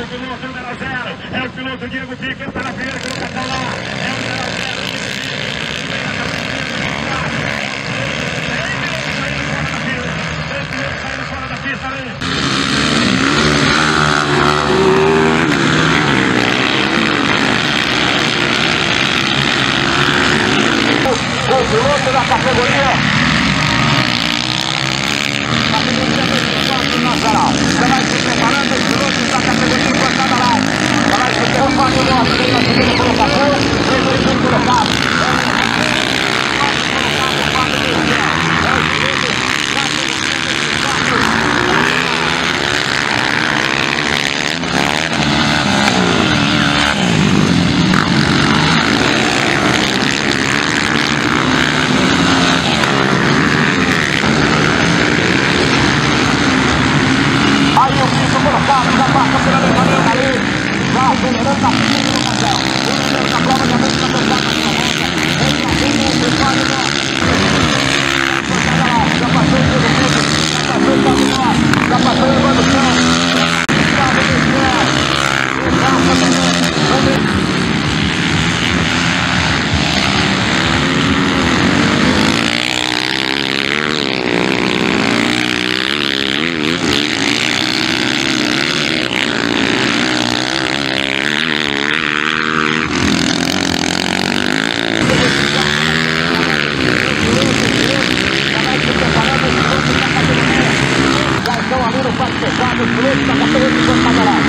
o piloto número 0 é o piloto Diego Pica para a primeira colocação lá. É o número 0. O piloto da categoria. Categoria 24 Nacional. Você vai Paco lá 这不是大家都是说他家的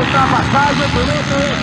ultrapassagem, primeiro, segundo.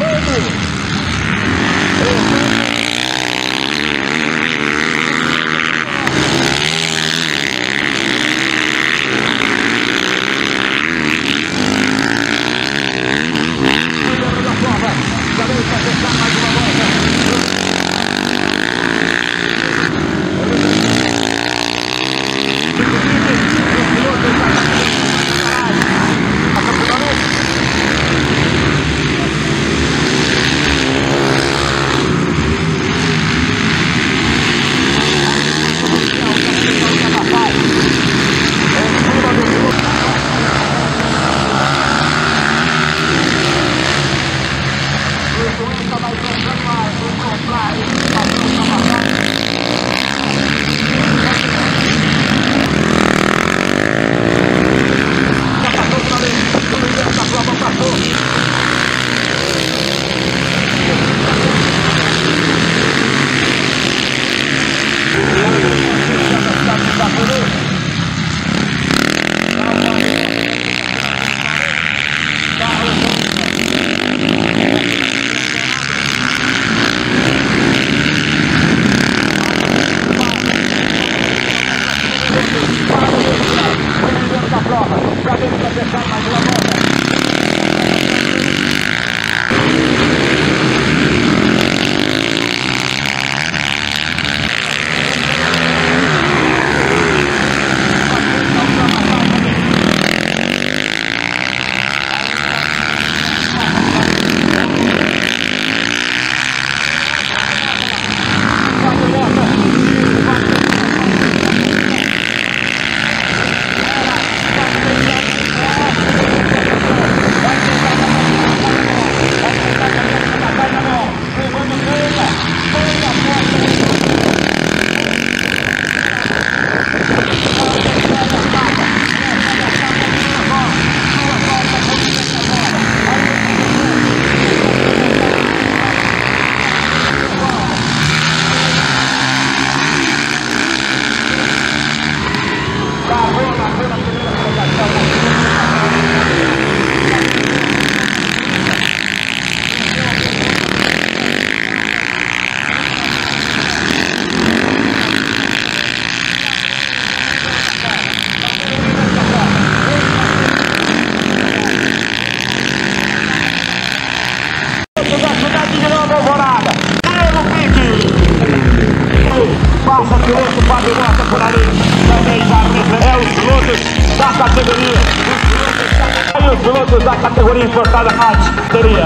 da categoria importada Arte Teria.